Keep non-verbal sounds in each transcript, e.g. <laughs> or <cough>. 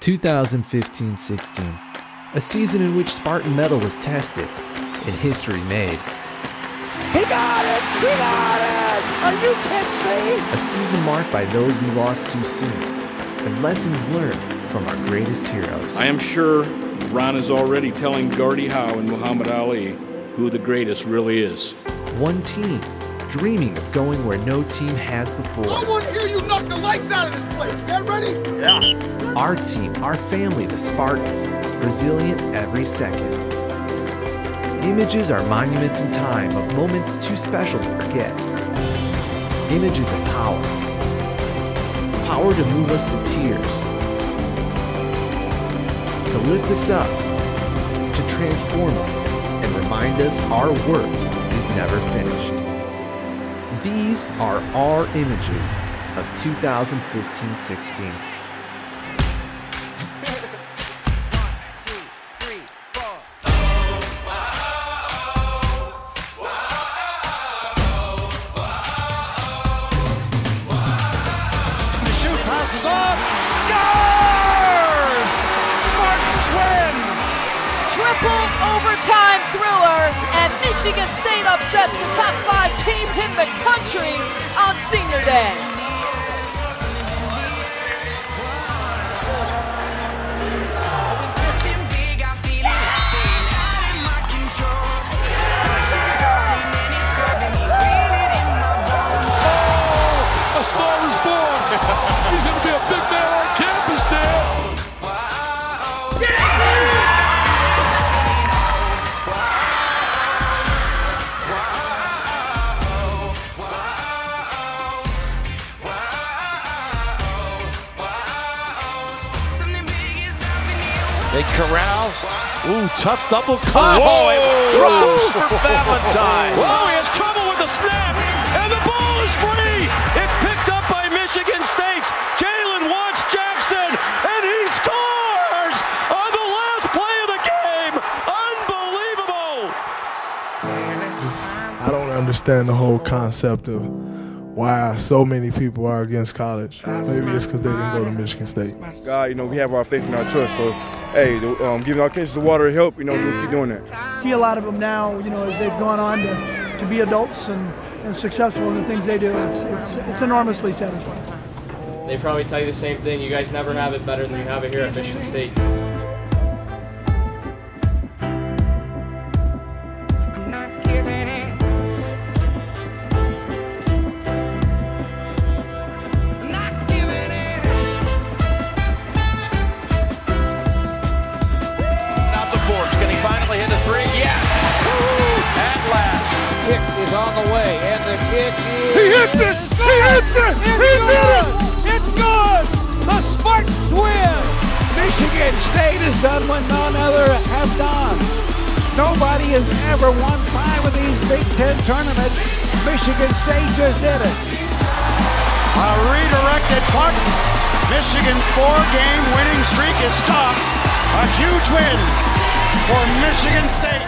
2015-16, a season in which Spartan mettle was tested and history made. He got it! He got it! Are you kidding me? A season marked by those we lost too soon and lessons learned from our greatest heroes. I am sure Ron is already telling Gordie Howe and Muhammad Ali who the greatest really is. One team, dreaming of going where no team has before. I want to hear you knock the lights out of this place. Get ready? Yeah. Our team, our family, the Spartans, resilient every second. Images are monuments in time of moments too special to forget. Images of power. Power to move us to tears. To lift us up. To transform us and remind us our work is never finished. These are our images of 2015 16. The shoot passes off. Triple overtime thriller, and Michigan State upsets the top five team in the country on senior day. A star is born. <laughs> He's going to be a big man They corral. Ooh, tough double cut. Oh, it drops for Valentine. Oh, he has trouble with the snap, and the ball is free. It's picked up by Michigan State's Jalen Watts Jackson, and he scores on the last play of the game. Unbelievable. Just, I don't understand the whole concept of why so many people are against college. Maybe it's because they didn't go to Michigan State. God, you know, we have our faith in our trust. So, hey, um, giving our kids the water to help, you know, we'll keep doing that. See a lot of them now, you know, as they've gone on to, to be adults and, and successful in the things they do. It's, it's, it's enormously satisfying. They probably tell you the same thing. You guys never have it better than you have it here at Michigan State. The way, and the kick is. He hit this. He hits this. It's He did good. it. It's good. The Spartans win. Michigan State has done what none other has done. Nobody has ever won five of these Big Ten tournaments. Michigan State just did it. A redirected puck. Michigan's four-game winning streak is stopped. A huge win for Michigan State.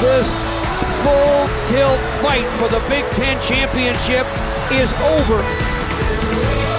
This full tilt fight for the Big Ten championship is over.